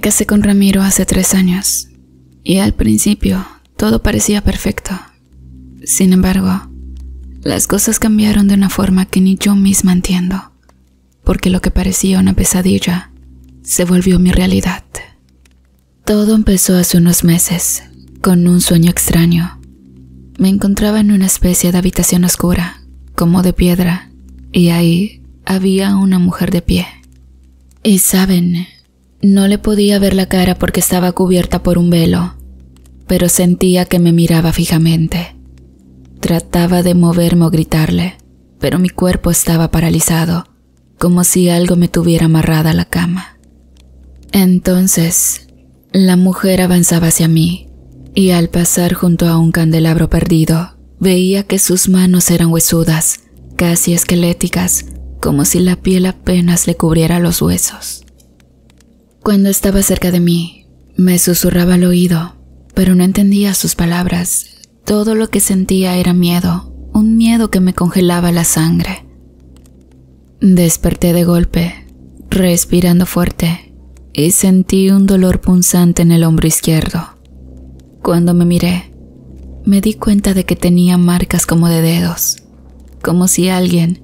Casé con Ramiro hace tres años y al principio todo parecía perfecto. Sin embargo, las cosas cambiaron de una forma que ni yo misma entiendo, porque lo que parecía una pesadilla se volvió mi realidad. Todo empezó hace unos meses, con un sueño extraño. Me encontraba en una especie de habitación oscura, como de piedra, y ahí había una mujer de pie. Y saben, no le podía ver la cara porque estaba cubierta por un velo, pero sentía que me miraba fijamente. Trataba de moverme o gritarle, pero mi cuerpo estaba paralizado, como si algo me tuviera amarrada a la cama. Entonces, la mujer avanzaba hacia mí, y al pasar junto a un candelabro perdido, veía que sus manos eran huesudas, casi esqueléticas, como si la piel apenas le cubriera los huesos. Cuando estaba cerca de mí, me susurraba al oído, pero no entendía sus palabras todo lo que sentía era miedo, un miedo que me congelaba la sangre. Desperté de golpe, respirando fuerte, y sentí un dolor punzante en el hombro izquierdo. Cuando me miré, me di cuenta de que tenía marcas como de dedos, como si alguien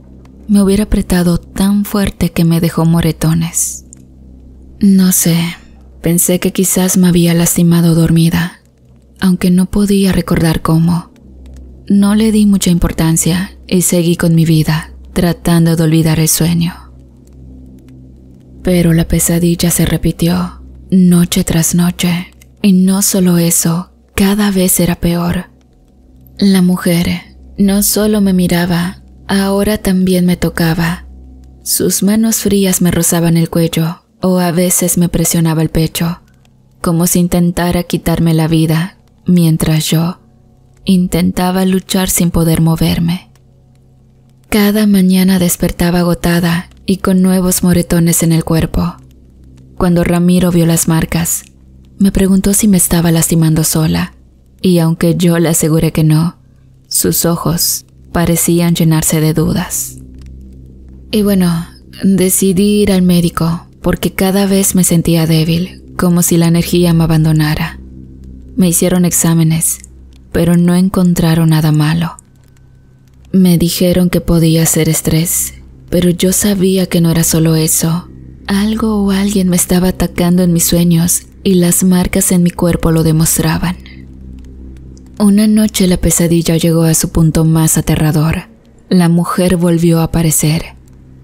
me hubiera apretado tan fuerte que me dejó moretones. No sé, pensé que quizás me había lastimado dormida aunque no podía recordar cómo. No le di mucha importancia y seguí con mi vida, tratando de olvidar el sueño. Pero la pesadilla se repitió, noche tras noche, y no solo eso, cada vez era peor. La mujer no solo me miraba, ahora también me tocaba. Sus manos frías me rozaban el cuello o a veces me presionaba el pecho, como si intentara quitarme la vida mientras yo intentaba luchar sin poder moverme. Cada mañana despertaba agotada y con nuevos moretones en el cuerpo. Cuando Ramiro vio las marcas, me preguntó si me estaba lastimando sola, y aunque yo le aseguré que no, sus ojos parecían llenarse de dudas. Y bueno, decidí ir al médico porque cada vez me sentía débil, como si la energía me abandonara. Me hicieron exámenes, pero no encontraron nada malo. Me dijeron que podía ser estrés, pero yo sabía que no era solo eso. Algo o alguien me estaba atacando en mis sueños y las marcas en mi cuerpo lo demostraban. Una noche la pesadilla llegó a su punto más aterrador. La mujer volvió a aparecer,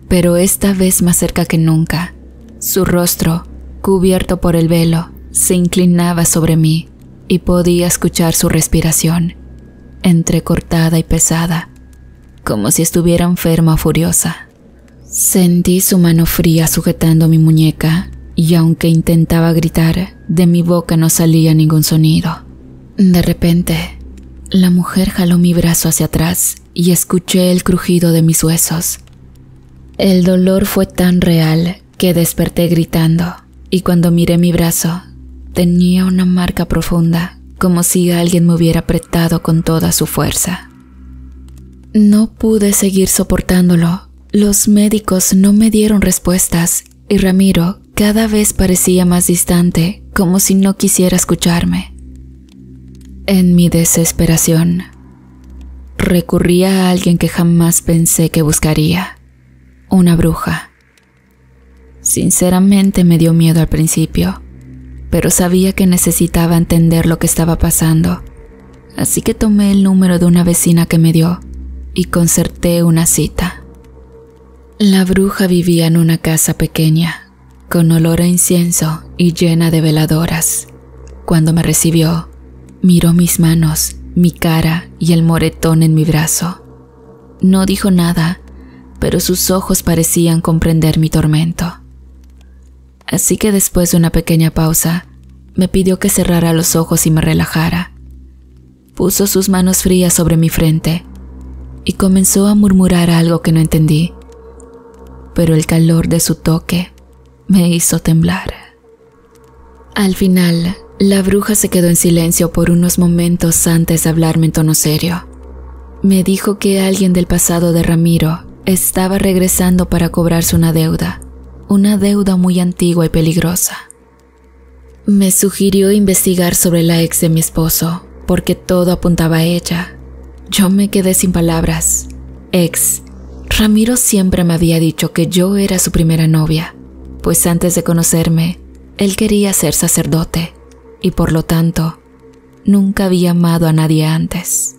pero esta vez más cerca que nunca. Su rostro, cubierto por el velo, se inclinaba sobre mí y podía escuchar su respiración, entrecortada y pesada, como si estuviera enferma o furiosa. Sentí su mano fría sujetando mi muñeca y aunque intentaba gritar, de mi boca no salía ningún sonido. De repente, la mujer jaló mi brazo hacia atrás y escuché el crujido de mis huesos. El dolor fue tan real que desperté gritando y cuando miré mi brazo Tenía una marca profunda, como si alguien me hubiera apretado con toda su fuerza. No pude seguir soportándolo. Los médicos no me dieron respuestas y Ramiro cada vez parecía más distante, como si no quisiera escucharme. En mi desesperación, recurrí a alguien que jamás pensé que buscaría, una bruja. Sinceramente me dio miedo al principio pero sabía que necesitaba entender lo que estaba pasando, así que tomé el número de una vecina que me dio y concerté una cita. La bruja vivía en una casa pequeña, con olor a incienso y llena de veladoras. Cuando me recibió, miró mis manos, mi cara y el moretón en mi brazo. No dijo nada, pero sus ojos parecían comprender mi tormento. Así que después de una pequeña pausa, me pidió que cerrara los ojos y me relajara. Puso sus manos frías sobre mi frente y comenzó a murmurar algo que no entendí, pero el calor de su toque me hizo temblar. Al final, la bruja se quedó en silencio por unos momentos antes de hablarme en tono serio. Me dijo que alguien del pasado de Ramiro estaba regresando para cobrarse una deuda una deuda muy antigua y peligrosa. Me sugirió investigar sobre la ex de mi esposo, porque todo apuntaba a ella. Yo me quedé sin palabras. Ex. Ramiro siempre me había dicho que yo era su primera novia, pues antes de conocerme, él quería ser sacerdote, y por lo tanto, nunca había amado a nadie antes.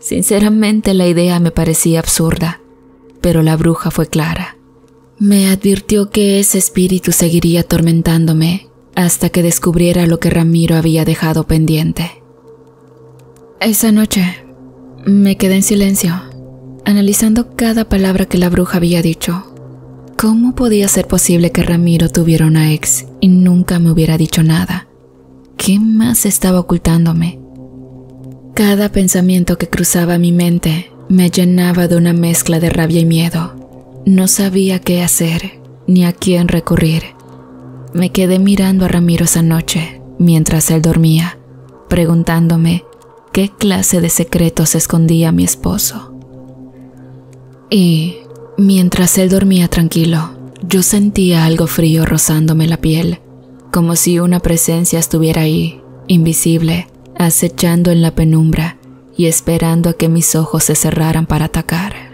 Sinceramente la idea me parecía absurda, pero la bruja fue clara. Me advirtió que ese espíritu seguiría atormentándome hasta que descubriera lo que Ramiro había dejado pendiente. Esa noche me quedé en silencio, analizando cada palabra que la bruja había dicho. ¿Cómo podía ser posible que Ramiro tuviera una ex y nunca me hubiera dicho nada? ¿Qué más estaba ocultándome? Cada pensamiento que cruzaba mi mente me llenaba de una mezcla de rabia y miedo. No sabía qué hacer ni a quién recurrir. Me quedé mirando a Ramiro esa noche mientras él dormía, preguntándome qué clase de secretos escondía mi esposo. Y mientras él dormía tranquilo, yo sentía algo frío rozándome la piel, como si una presencia estuviera ahí, invisible, acechando en la penumbra y esperando a que mis ojos se cerraran para atacar.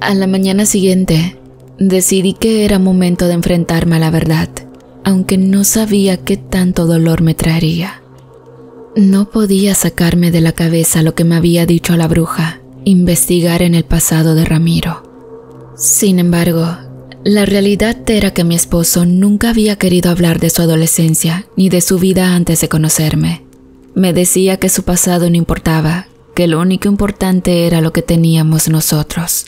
A la mañana siguiente, decidí que era momento de enfrentarme a la verdad, aunque no sabía qué tanto dolor me traería. No podía sacarme de la cabeza lo que me había dicho la bruja, investigar en el pasado de Ramiro. Sin embargo, la realidad era que mi esposo nunca había querido hablar de su adolescencia ni de su vida antes de conocerme. Me decía que su pasado no importaba, que lo único importante era lo que teníamos nosotros.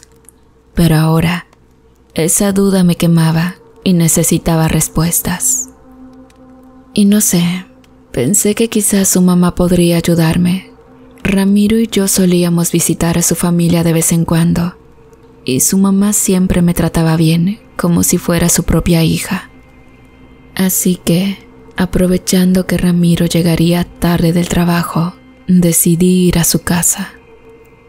Pero ahora, esa duda me quemaba y necesitaba respuestas. Y no sé, pensé que quizás su mamá podría ayudarme. Ramiro y yo solíamos visitar a su familia de vez en cuando, y su mamá siempre me trataba bien, como si fuera su propia hija. Así que Aprovechando que Ramiro llegaría tarde del trabajo, decidí ir a su casa.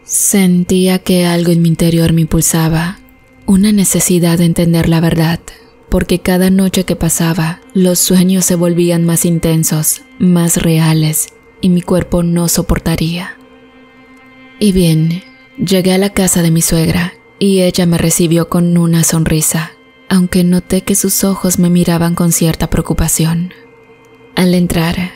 Sentía que algo en mi interior me impulsaba, una necesidad de entender la verdad, porque cada noche que pasaba, los sueños se volvían más intensos, más reales, y mi cuerpo no soportaría. Y bien, llegué a la casa de mi suegra, y ella me recibió con una sonrisa, aunque noté que sus ojos me miraban con cierta preocupación. Al entrar,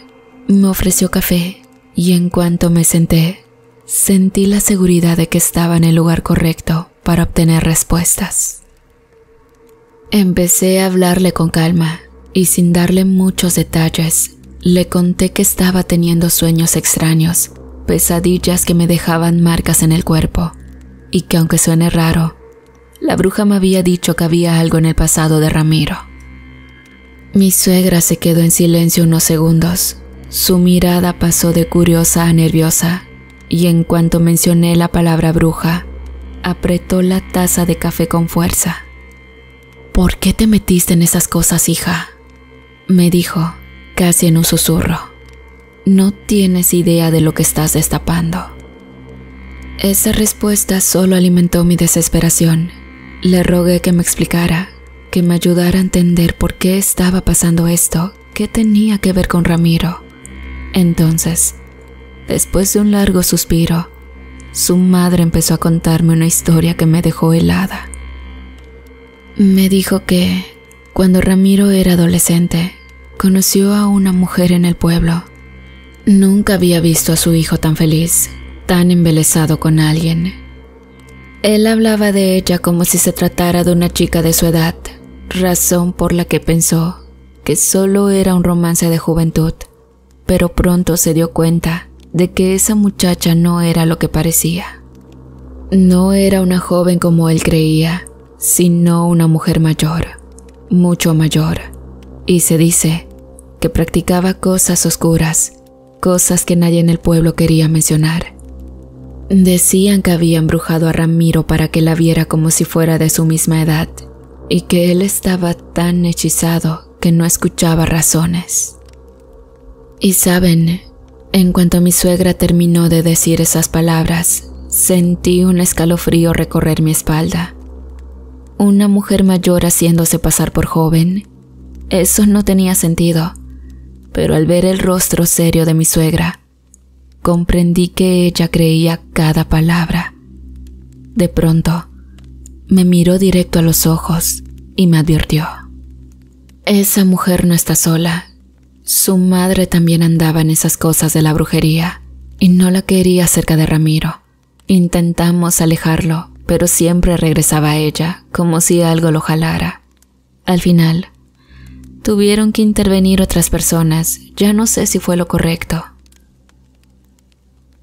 me ofreció café y en cuanto me senté, sentí la seguridad de que estaba en el lugar correcto para obtener respuestas. Empecé a hablarle con calma y sin darle muchos detalles, le conté que estaba teniendo sueños extraños, pesadillas que me dejaban marcas en el cuerpo, y que aunque suene raro, la bruja me había dicho que había algo en el pasado de Ramiro. Mi suegra se quedó en silencio unos segundos. Su mirada pasó de curiosa a nerviosa y en cuanto mencioné la palabra bruja, apretó la taza de café con fuerza. ¿Por qué te metiste en esas cosas, hija? me dijo, casi en un susurro. No tienes idea de lo que estás destapando. Esa respuesta solo alimentó mi desesperación. Le rogué que me explicara que me ayudara a entender por qué estaba pasando esto, qué tenía que ver con Ramiro. Entonces, después de un largo suspiro, su madre empezó a contarme una historia que me dejó helada. Me dijo que, cuando Ramiro era adolescente, conoció a una mujer en el pueblo. Nunca había visto a su hijo tan feliz, tan embelesado con alguien. Él hablaba de ella como si se tratara de una chica de su edad, razón por la que pensó que solo era un romance de juventud, pero pronto se dio cuenta de que esa muchacha no era lo que parecía. No era una joven como él creía, sino una mujer mayor, mucho mayor, y se dice que practicaba cosas oscuras, cosas que nadie en el pueblo quería mencionar. Decían que había embrujado a Ramiro para que la viera como si fuera de su misma edad y que él estaba tan hechizado que no escuchaba razones. Y saben, en cuanto mi suegra terminó de decir esas palabras, sentí un escalofrío recorrer mi espalda. Una mujer mayor haciéndose pasar por joven. eso no tenía sentido, pero al ver el rostro serio de mi suegra, comprendí que ella creía cada palabra. De pronto, me miró directo a los ojos y me advirtió. Esa mujer no está sola. Su madre también andaba en esas cosas de la brujería y no la quería cerca de Ramiro. Intentamos alejarlo, pero siempre regresaba a ella, como si algo lo jalara. Al final, tuvieron que intervenir otras personas, ya no sé si fue lo correcto.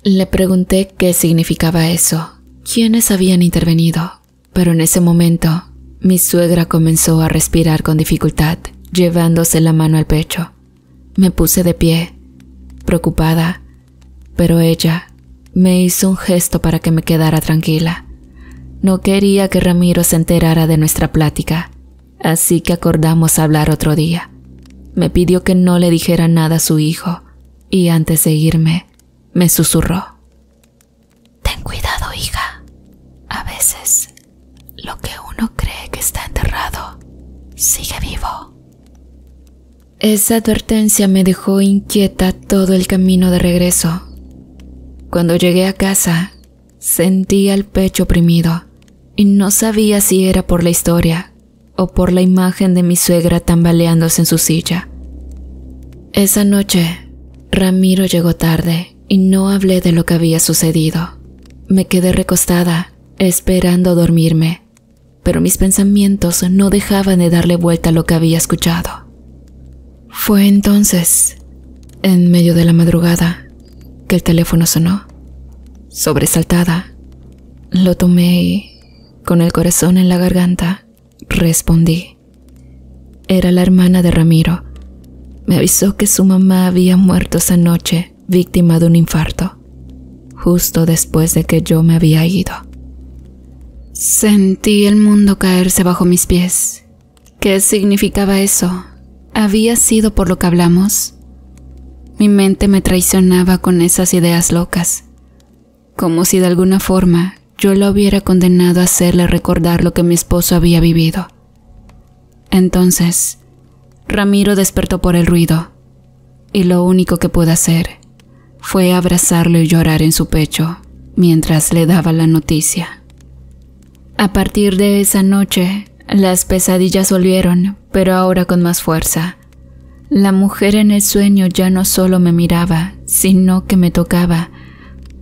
Le pregunté qué significaba eso, quiénes habían intervenido, pero en ese momento mi suegra comenzó a respirar con dificultad, llevándose la mano al pecho. Me puse de pie, preocupada, pero ella me hizo un gesto para que me quedara tranquila. No quería que Ramiro se enterara de nuestra plática, así que acordamos hablar otro día. Me pidió que no le dijera nada a su hijo, y antes de irme, me susurró. Ten cuidado, hija. A veces, lo que uno cree que está enterrado, sigue vivo. Esa advertencia me dejó inquieta todo el camino de regreso. Cuando llegué a casa, sentía el pecho oprimido y no sabía si era por la historia o por la imagen de mi suegra tambaleándose en su silla. Esa noche, Ramiro llegó tarde y no hablé de lo que había sucedido. Me quedé recostada, esperando dormirme, pero mis pensamientos no dejaban de darle vuelta a lo que había escuchado. Fue entonces, en medio de la madrugada, que el teléfono sonó. Sobresaltada, lo tomé y, con el corazón en la garganta, respondí. Era la hermana de Ramiro. Me avisó que su mamá había muerto esa noche, víctima de un infarto, justo después de que yo me había ido. Sentí el mundo caerse bajo mis pies. ¿Qué significaba eso? ¿Había sido por lo que hablamos? Mi mente me traicionaba con esas ideas locas, como si de alguna forma yo la hubiera condenado a hacerle recordar lo que mi esposo había vivido. Entonces, Ramiro despertó por el ruido, y lo único que pude hacer fue abrazarlo y llorar en su pecho mientras le daba la noticia. A partir de esa noche, las pesadillas volvieron, pero ahora con más fuerza. La mujer en el sueño ya no solo me miraba, sino que me tocaba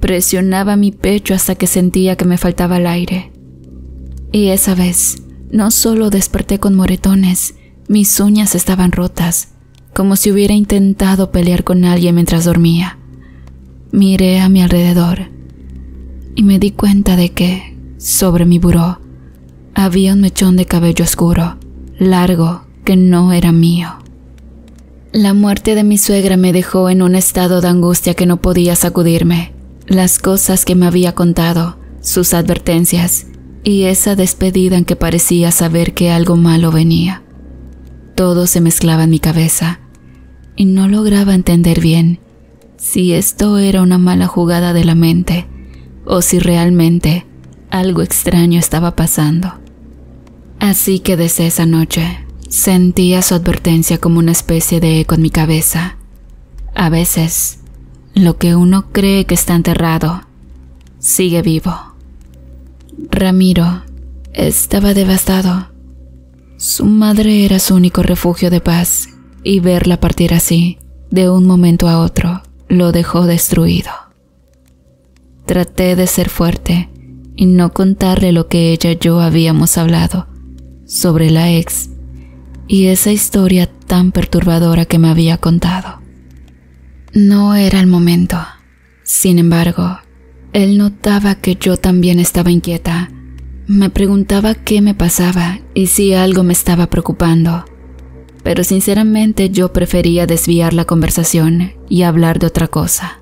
Presionaba mi pecho hasta que sentía que me faltaba el aire. Y esa vez, no solo desperté con moretones, mis uñas estaban rotas, como si hubiera intentado pelear con alguien mientras dormía. Miré a mi alrededor y me di cuenta de que, sobre mi buró, había un mechón de cabello oscuro, largo, que no era mío. La muerte de mi suegra me dejó en un estado de angustia que no podía sacudirme las cosas que me había contado, sus advertencias y esa despedida en que parecía saber que algo malo venía. Todo se mezclaba en mi cabeza y no lograba entender bien si esto era una mala jugada de la mente o si realmente algo extraño estaba pasando. Así que desde esa noche sentía su advertencia como una especie de eco en mi cabeza. A veces lo que uno cree que está enterrado sigue vivo. Ramiro estaba devastado. Su madre era su único refugio de paz y verla partir así, de un momento a otro, lo dejó destruido. Traté de ser fuerte y no contarle lo que ella y yo habíamos hablado sobre la ex y esa historia tan perturbadora que me había contado. No era el momento. Sin embargo, él notaba que yo también estaba inquieta. Me preguntaba qué me pasaba y si algo me estaba preocupando. Pero sinceramente yo prefería desviar la conversación y hablar de otra cosa.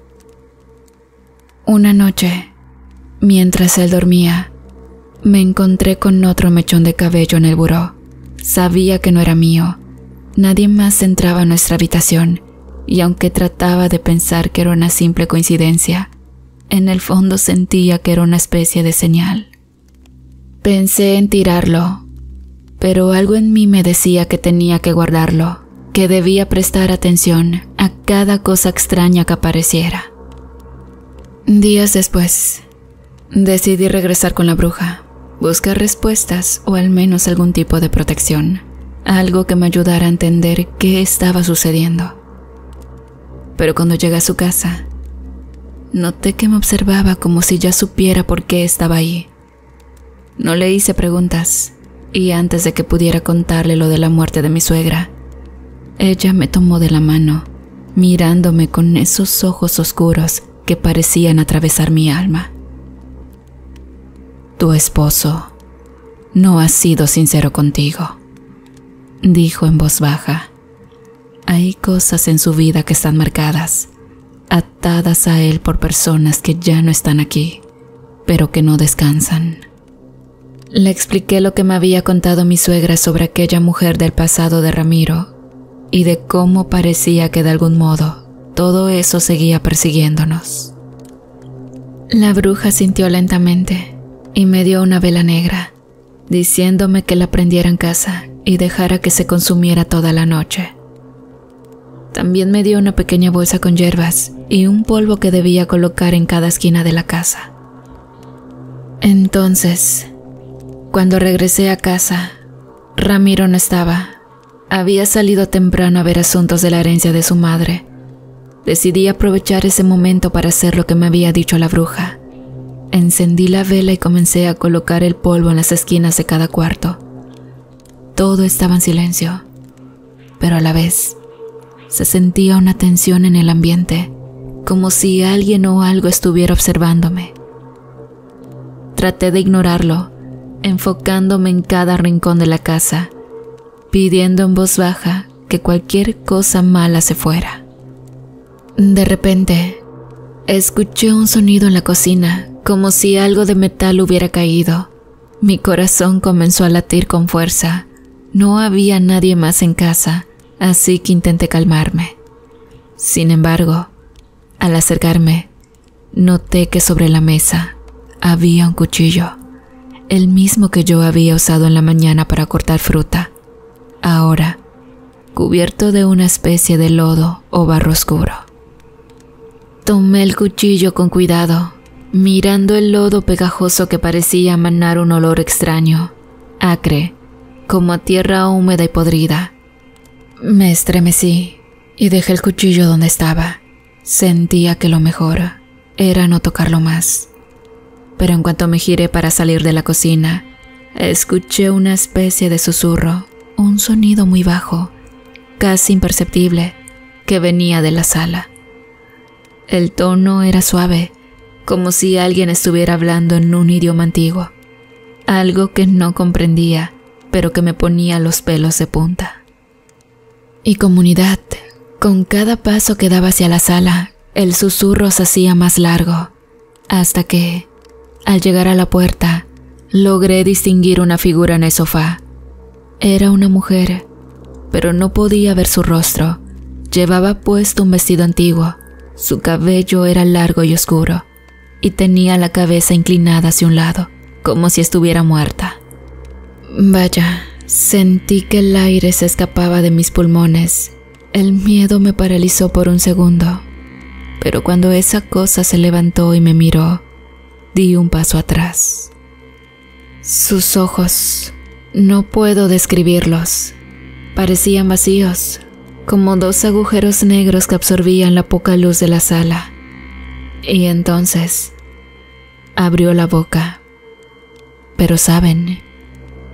Una noche, mientras él dormía, me encontré con otro mechón de cabello en el buró. Sabía que no era mío. Nadie más entraba a nuestra habitación y aunque trataba de pensar que era una simple coincidencia, en el fondo sentía que era una especie de señal. Pensé en tirarlo, pero algo en mí me decía que tenía que guardarlo, que debía prestar atención a cada cosa extraña que apareciera. Días después, decidí regresar con la bruja, buscar respuestas o al menos algún tipo de protección, algo que me ayudara a entender qué estaba sucediendo. Pero cuando llegué a su casa, noté que me observaba como si ya supiera por qué estaba ahí. No le hice preguntas, y antes de que pudiera contarle lo de la muerte de mi suegra, ella me tomó de la mano, mirándome con esos ojos oscuros que parecían atravesar mi alma. Tu esposo no ha sido sincero contigo, dijo en voz baja. Hay cosas en su vida que están marcadas, atadas a él por personas que ya no están aquí, pero que no descansan. Le expliqué lo que me había contado mi suegra sobre aquella mujer del pasado de Ramiro y de cómo parecía que de algún modo todo eso seguía persiguiéndonos. La bruja sintió lentamente y me dio una vela negra, diciéndome que la prendiera en casa y dejara que se consumiera toda la noche. También me dio una pequeña bolsa con hierbas y un polvo que debía colocar en cada esquina de la casa. Entonces cuando regresé a casa, Ramiro no estaba. Había salido temprano a ver asuntos de la herencia de su madre. Decidí aprovechar ese momento para hacer lo que me había dicho la bruja. Encendí la vela y comencé a colocar el polvo en las esquinas de cada cuarto. Todo estaba en silencio, pero a la vez se sentía una tensión en el ambiente, como si alguien o algo estuviera observándome. Traté de ignorarlo enfocándome en cada rincón de la casa, pidiendo en voz baja que cualquier cosa mala se fuera. De repente, escuché un sonido en la cocina, como si algo de metal hubiera caído. Mi corazón comenzó a latir con fuerza. No había nadie más en casa, así que intenté calmarme. Sin embargo, al acercarme, noté que sobre la mesa había un cuchillo el mismo que yo había usado en la mañana para cortar fruta, ahora cubierto de una especie de lodo o barro oscuro. Tomé el cuchillo con cuidado, mirando el lodo pegajoso que parecía emanar un olor extraño, acre, como a tierra húmeda y podrida. Me estremecí y dejé el cuchillo donde estaba. Sentía que lo mejor era no tocarlo más pero en cuanto me giré para salir de la cocina, escuché una especie de susurro, un sonido muy bajo, casi imperceptible, que venía de la sala. El tono era suave, como si alguien estuviera hablando en un idioma antiguo, algo que no comprendía, pero que me ponía los pelos de punta. Y comunidad, con cada paso que daba hacia la sala, el susurro se hacía más largo, hasta que, al llegar a la puerta, logré distinguir una figura en el sofá. Era una mujer, pero no podía ver su rostro. Llevaba puesto un vestido antiguo, su cabello era largo y oscuro, y tenía la cabeza inclinada hacia un lado, como si estuviera muerta. Vaya, sentí que el aire se escapaba de mis pulmones. El miedo me paralizó por un segundo, pero cuando esa cosa se levantó y me miró, Di un paso atrás. Sus ojos, no puedo describirlos, parecían vacíos, como dos agujeros negros que absorbían la poca luz de la sala. Y entonces abrió la boca. Pero saben,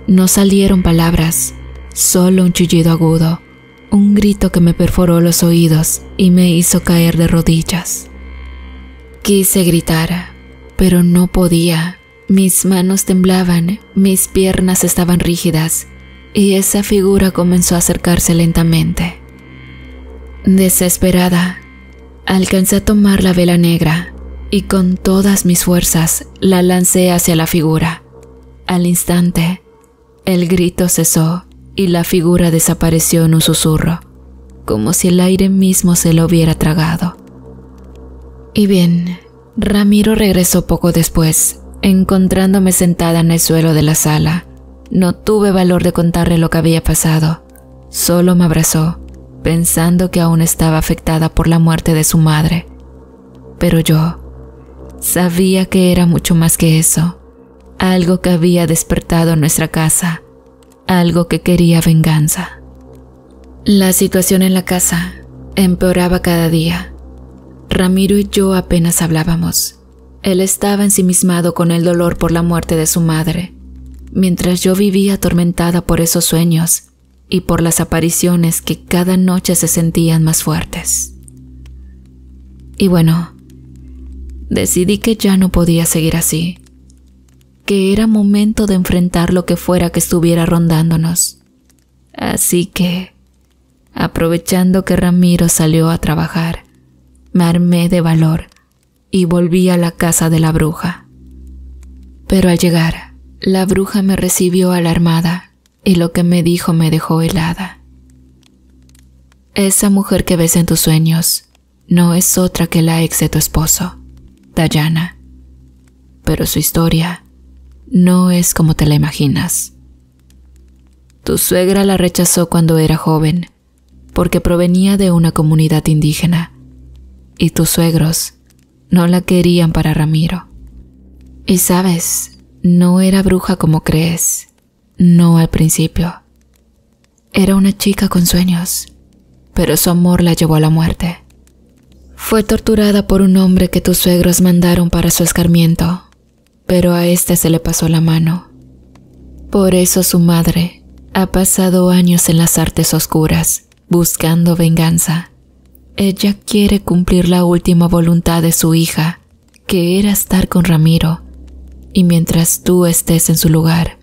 no salieron palabras, solo un chillido agudo, un grito que me perforó los oídos y me hizo caer de rodillas. Quise gritar, pero no podía. Mis manos temblaban, mis piernas estaban rígidas y esa figura comenzó a acercarse lentamente. Desesperada, alcancé a tomar la vela negra y con todas mis fuerzas la lancé hacia la figura. Al instante, el grito cesó y la figura desapareció en un susurro, como si el aire mismo se lo hubiera tragado. Y bien, Ramiro regresó poco después, encontrándome sentada en el suelo de la sala, No tuve valor de contarle lo que había pasado. Solo me abrazó, pensando que aún estaba afectada por la muerte de su madre. Pero yo sabía que era mucho más que eso, algo que había despertado en nuestra casa, algo que quería venganza. La situación en la casa empeoraba cada día. Ramiro y yo apenas hablábamos. Él estaba ensimismado con el dolor por la muerte de su madre, mientras yo vivía atormentada por esos sueños y por las apariciones que cada noche se sentían más fuertes. Y bueno, decidí que ya no podía seguir así, que era momento de enfrentar lo que fuera que estuviera rondándonos. Así que, aprovechando que Ramiro salió a trabajar, me armé de valor y volví a la casa de la bruja. Pero al llegar, la bruja me recibió alarmada y lo que me dijo me dejó helada. Esa mujer que ves en tus sueños no es otra que la ex de tu esposo, Dayana. Pero su historia no es como te la imaginas. Tu suegra la rechazó cuando era joven porque provenía de una comunidad indígena y tus suegros no la querían para Ramiro. Y sabes, no era bruja como crees, no al principio. Era una chica con sueños, pero su amor la llevó a la muerte. Fue torturada por un hombre que tus suegros mandaron para su escarmiento, pero a este se le pasó la mano. Por eso su madre ha pasado años en las artes oscuras, buscando venganza. Ella quiere cumplir la última voluntad de su hija, que era estar con Ramiro, y mientras tú estés en su lugar,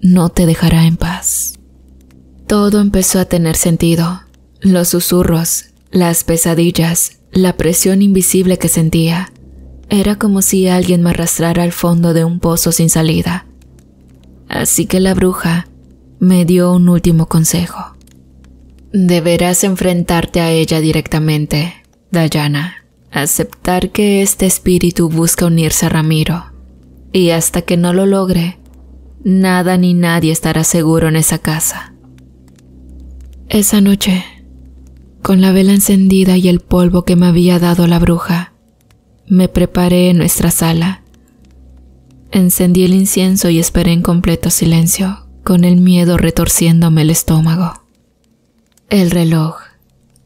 no te dejará en paz. Todo empezó a tener sentido. Los susurros, las pesadillas, la presión invisible que sentía. Era como si alguien me arrastrara al fondo de un pozo sin salida. Así que la bruja me dio un último consejo. Deberás enfrentarte a ella directamente, Dayana. Aceptar que este espíritu busca unirse a Ramiro. Y hasta que no lo logre, nada ni nadie estará seguro en esa casa. Esa noche, con la vela encendida y el polvo que me había dado la bruja, me preparé en nuestra sala. Encendí el incienso y esperé en completo silencio, con el miedo retorciéndome el estómago. El reloj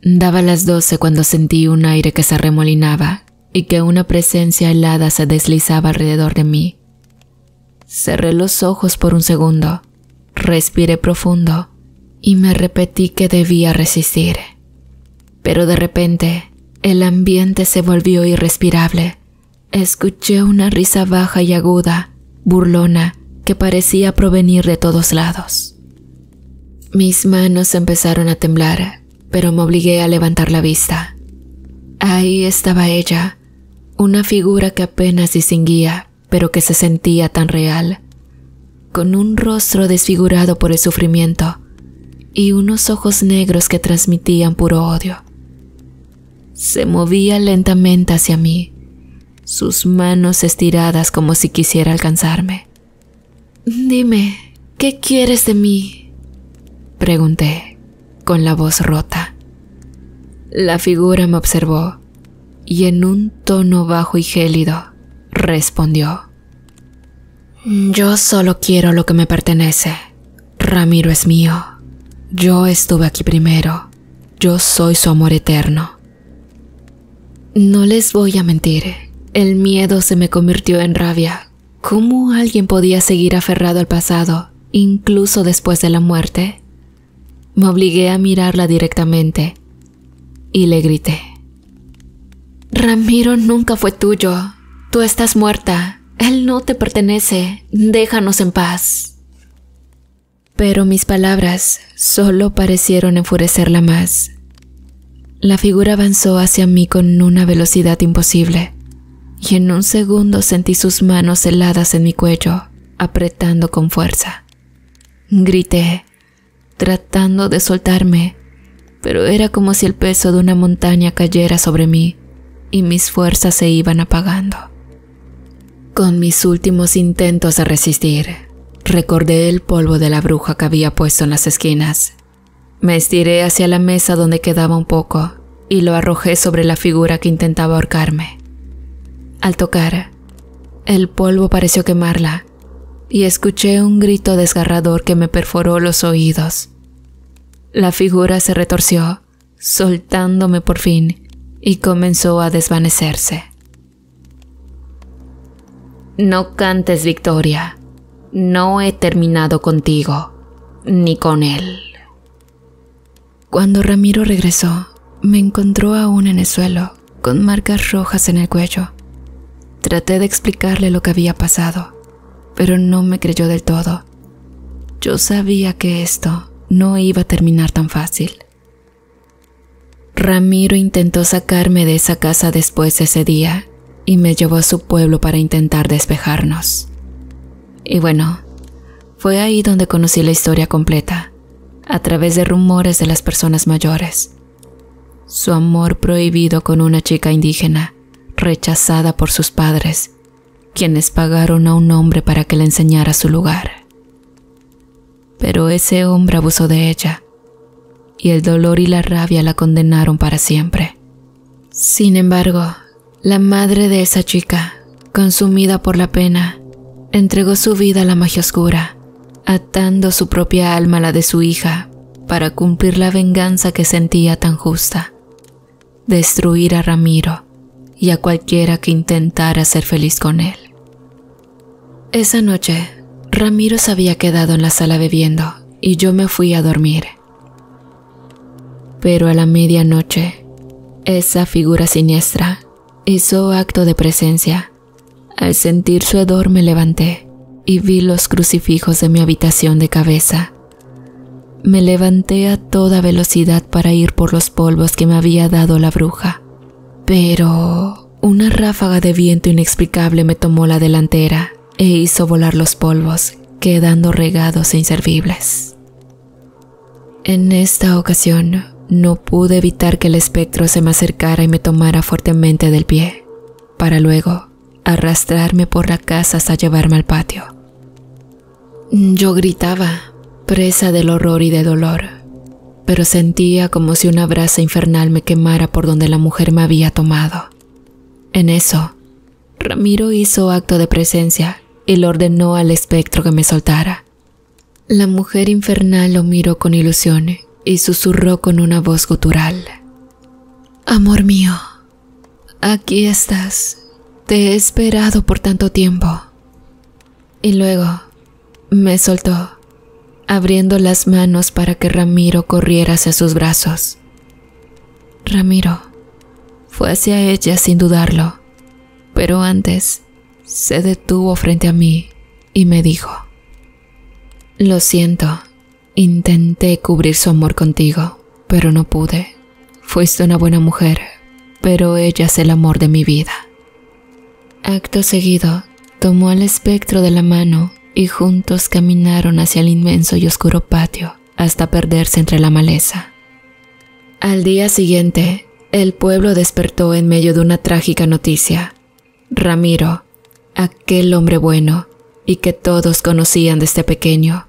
daba las doce cuando sentí un aire que se remolinaba y que una presencia helada se deslizaba alrededor de mí. Cerré los ojos por un segundo, respiré profundo y me repetí que debía resistir. Pero de repente el ambiente se volvió irrespirable. Escuché una risa baja y aguda, burlona, que parecía provenir de todos lados. Mis manos empezaron a temblar, pero me obligué a levantar la vista. Ahí estaba ella, una figura que apenas distinguía, pero que se sentía tan real, con un rostro desfigurado por el sufrimiento y unos ojos negros que transmitían puro odio. Se movía lentamente hacia mí, sus manos estiradas como si quisiera alcanzarme. Dime, ¿qué quieres de mí? Pregunté, con la voz rota. La figura me observó y en un tono bajo y gélido respondió. Yo solo quiero lo que me pertenece. Ramiro es mío. Yo estuve aquí primero. Yo soy su amor eterno. No les voy a mentir. El miedo se me convirtió en rabia. ¿Cómo alguien podía seguir aferrado al pasado, incluso después de la muerte? Me obligué a mirarla directamente y le grité. Ramiro nunca fue tuyo. Tú estás muerta. Él no te pertenece. Déjanos en paz. Pero mis palabras solo parecieron enfurecerla más. La figura avanzó hacia mí con una velocidad imposible, y en un segundo sentí sus manos heladas en mi cuello, apretando con fuerza. Grité, tratando de soltarme, pero era como si el peso de una montaña cayera sobre mí y mis fuerzas se iban apagando. Con mis últimos intentos de resistir, recordé el polvo de la bruja que había puesto en las esquinas. Me estiré hacia la mesa donde quedaba un poco y lo arrojé sobre la figura que intentaba ahorcarme. Al tocar, el polvo pareció quemarla y escuché un grito desgarrador que me perforó los oídos. La figura se retorció, soltándome por fin, y comenzó a desvanecerse. No cantes victoria. No he terminado contigo, ni con él. Cuando Ramiro regresó, me encontró aún en el suelo, con marcas rojas en el cuello. Traté de explicarle lo que había pasado, pero no me creyó del todo. Yo sabía que esto no iba a terminar tan fácil. Ramiro intentó sacarme de esa casa después de ese día y me llevó a su pueblo para intentar despejarnos. Y bueno, fue ahí donde conocí la historia completa, a través de rumores de las personas mayores. Su amor prohibido con una chica indígena, rechazada por sus padres, quienes pagaron a un hombre para que le enseñara su lugar. Pero ese hombre abusó de ella, y el dolor y la rabia la condenaron para siempre. Sin embargo, la madre de esa chica, consumida por la pena, entregó su vida a la magia oscura, atando su propia alma a la de su hija para cumplir la venganza que sentía tan justa, destruir a Ramiro y a cualquiera que intentara ser feliz con él. Esa noche, Ramiro se había quedado en la sala bebiendo y yo me fui a dormir. Pero a la medianoche, esa figura siniestra hizo acto de presencia. Al sentir su hedor me levanté y vi los crucifijos de mi habitación de cabeza. Me levanté a toda velocidad para ir por los polvos que me había dado la bruja. Pero una ráfaga de viento inexplicable me tomó la delantera e hizo volar los polvos, quedando regados e inservibles. En esta ocasión no pude evitar que el espectro se me acercara y me tomara fuertemente del pie, para luego arrastrarme por la casa hasta llevarme al patio. Yo gritaba, presa del horror y de dolor, pero sentía como si una brasa infernal me quemara por donde la mujer me había tomado. En eso, Ramiro hizo acto de presencia y le ordenó al espectro que me soltara. La mujer infernal lo miró con ilusión y susurró con una voz gutural. Amor mío, aquí estás. Te he esperado por tanto tiempo. Y luego me soltó, abriendo las manos para que Ramiro corriera hacia sus brazos. Ramiro fue hacia ella sin dudarlo, pero antes se detuvo frente a mí y me dijo, Lo siento, Intenté cubrir su amor contigo, pero no pude. Fuiste una buena mujer, pero ella es el amor de mi vida. Acto seguido, tomó al espectro de la mano y juntos caminaron hacia el inmenso y oscuro patio hasta perderse entre la maleza. Al día siguiente, el pueblo despertó en medio de una trágica noticia. Ramiro, aquel hombre bueno y que todos conocían desde pequeño,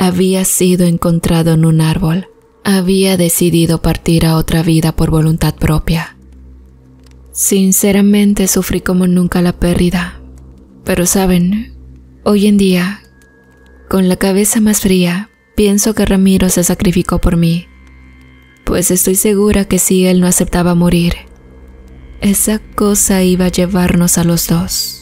había sido encontrado en un árbol. Había decidido partir a otra vida por voluntad propia. Sinceramente sufrí como nunca la pérdida. Pero saben, hoy en día, con la cabeza más fría, pienso que Ramiro se sacrificó por mí, pues estoy segura que si él no aceptaba morir, esa cosa iba a llevarnos a los dos.